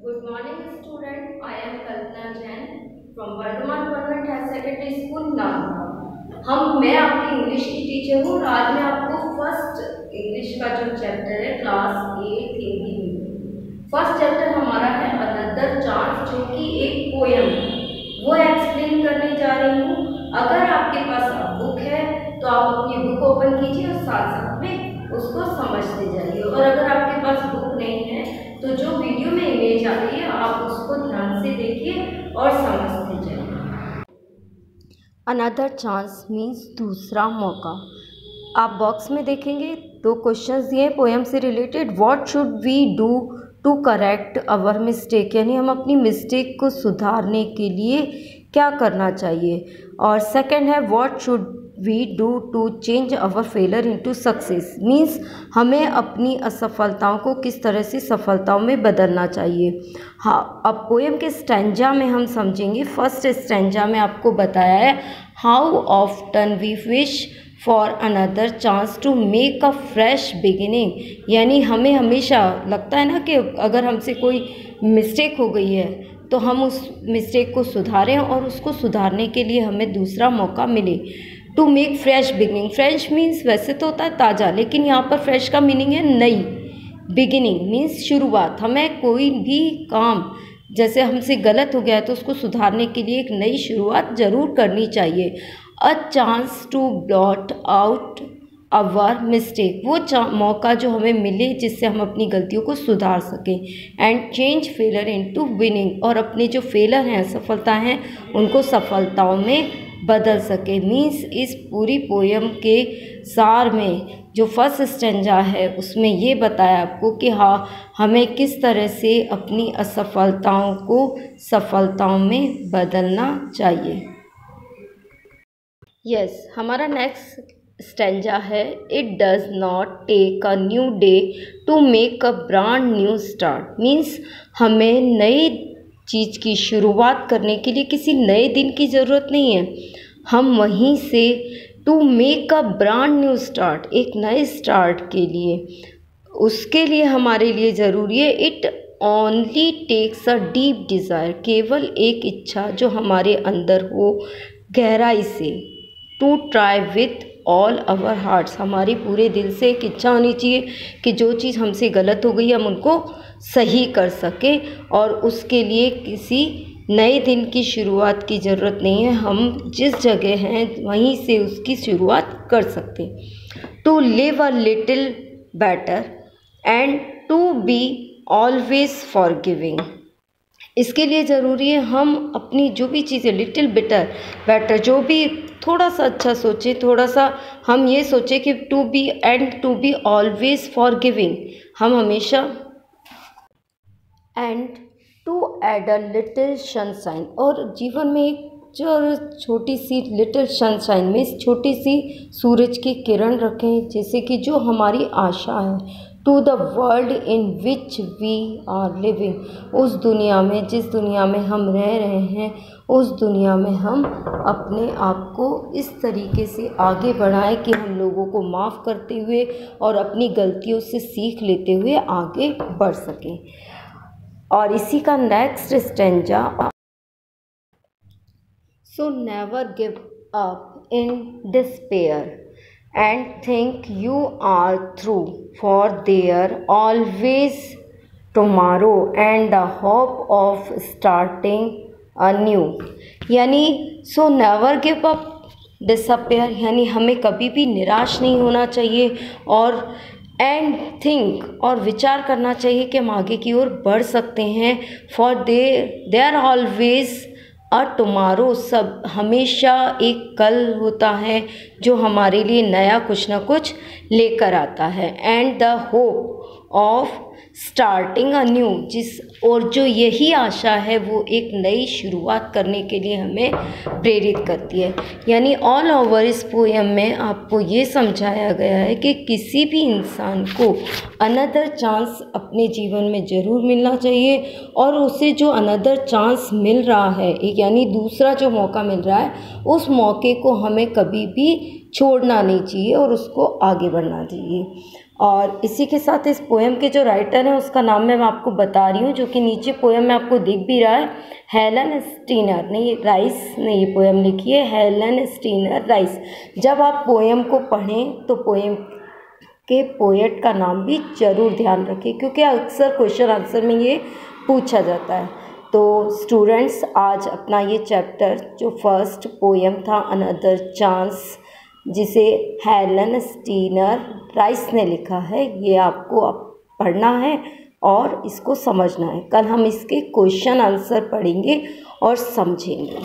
Good morning, student. I am Kalpana Jain from Bardhaman Convent High Secondary School, Nagpur हम मैं आपकी English की teacher हूँ और आज मैं आपको फ़र्स्ट इंग्लिश का जो चैप्टर है क्लास एट हिंदी में फ़र्स्ट चैप्टर हमारा है अनदर चांस जो कि एक पोयम वो एक्सप्लेन करने जा रही हूँ। अगर आपके पास बुक है तो आप अपनी बुक ओपन कीजिए और साथ साथ में उसको समझते जाइए। और अगर आपके पास बुक नहीं है तो जो वीडियो में इमेज आ रही है, आप उसको ध्यान से देखिए और समझते जाइए। अनदर चांस मीन्स दूसरा मौका। आप बॉक्स में देखेंगे, दो क्वेश्चंस दिए पोएम से related what should we do to correct our mistake यानी हम अपनी मिस्टेक को सुधारने के लिए क्या करना चाहिए? और सेकंड है what should we do to change our failure into success means हमें अपनी असफलताओं को किस तरह से सफलताओं में बदलना चाहिए। हाँ अब पोएम के स्टैंजा में हम समझेंगे। फ़र्स्ट स्टैंजा में आपको बताया है how often we wish for another chance to make a fresh beginning यानी हमें हमेशा लगता है ना कि अगर हमसे कोई मिस्टेक हो गई है तो हम उस मिस्टेक को सुधारें और उसको सुधारने के लिए हमें दूसरा मौका मिले। To make fresh beginning fresh means वैसे तो होता है ताज़ा, लेकिन यहाँ पर फ्रेश का मीनिंग है नई. बिगिनिंग मीन्स शुरुआत. हमें कोई भी काम, जैसे हमसे गलत हो गया है तो उसको सुधारने के लिए एक नई शुरुआत ज़रूर करनी चाहिए. A chance to blot out our mistake वो मौका जो हमें मिले, जिससे हम अपनी गलतियों को सुधार सकें. And change failure into winning और अपने जो फेलर हैं, सफलता हैं, उनको सफलताओं में बदल सके। मीन्स इस पूरी पोयम के सार में जो फ़र्स्ट स्टेंजा है उसमें ये बताया आपको कि हाँ हमें किस तरह से अपनी असफलताओं को सफलताओं में बदलना चाहिए। यस yes, हमारा नेक्स्ट स्टेंजा है it does not take a new day to make a brand new start means हमें नई चीज़ की शुरुआत करने के लिए किसी नए दिन की ज़रूरत नहीं है। हम वहीं से to make a brand new start एक नए स्टार्ट के लिए। उसके लिए हमारे लिए ज़रूरी है it only takes a deep desire केवल एक इच्छा जो हमारे अंदर हो गहराई से। To try with all our hearts हमारी पूरे दिल से एक इच्छा होनी चाहिए कि जो चीज़ हमसे गलत हो गई, हम उनको सही कर सकें और उसके लिए किसी नए दिन की शुरुआत की ज़रूरत नहीं है। हम जिस जगह हैं, वहीं से उसकी शुरुआत कर सकते to live a little better and to be always for giving इसके लिए ज़रूरी है हम अपनी जो भी चीज़ें लिटिल बेटर बेटर जो भी थोड़ा सा अच्छा सोचें, थोड़ा सा हम ये सोचें कि to be and to be always for giving हम हमेशा and to add a little sunshine और जीवन में एक जो छोटी सी लिटिल सनशाइन में छोटी सी सूरज की किरण रखें जैसे कि जो हमारी आशा है to the world in which we are living उस दुनिया में, जिस दुनिया में हम रह रहे हैं, उस दुनिया में हम अपने आप को इस तरीके से आगे बढ़ाएँ कि हम लोगों को माफ़ करते हुए और अपनी गलतियों से सीख लेते हुए आगे बढ़ सकें। और इसी का next stanza so never give up in despair think you are through for there always tomorrow and the hope of starting a new यानी so never give up disappear यानी, हमें कभी भी निराश नहीं होना चाहिए और एंड थिंक और विचार करना चाहिए कि हम आगे की ओर बढ़ सकते हैं for they they are always a tomorrow सब हमेशा एक कल होता है, जो हमारे लिए नया कुछ ना कुछ लेकर आता है। And the hope of starting a new जिस, और जो यही आशा है, वो एक नई शुरुआत करने के लिए हमें प्रेरित करती है। यानी ऑल ओवर इस पोएम में आपको ये समझाया गया है कि किसी भी इंसान को अनदर चांस अपने जीवन में ज़रूर मिलना चाहिए, और उसे जो अनदर चांस मिल रहा है, यानी दूसरा जो मौका मिल रहा है, उस मौके को हमें कभी भी छोड़ना नहीं चाहिए और उसको आगे बढ़ना चाहिए। और इसी के साथ इस पोएम के जो राइटर हैं, उसका नाम मैं आपको बता रही हूँ, जो कि नीचे पोएम में आपको दिख भी रहा है। हेलन स्टीनर ने ये राइस ने ये पोएम लिखी है हेलन स्टीनर राइस जब आप पोएम को पढ़ें तो पोएम के पोएट का नाम भी ज़रूर ध्यान रखें, क्योंकि अक्सर क्वेश्चन आंसर में ये पूछा जाता है। तो स्टूडेंट्स आज अपना ये चैप्टर जो फ़र्स्ट पोएम था अनदर चांस जिसे हेलन स्टीनर राइस ने लिखा है। ये आपको आप पढ़ना है और इसको समझना है। कल हम इसके क्वेश्चन आंसर पढ़ेंगे और समझेंगे।